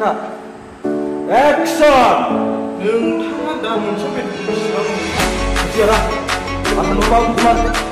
카메라 액션 응 탕한다 문 소매 싫어 지어라 아, 너무 마음 그만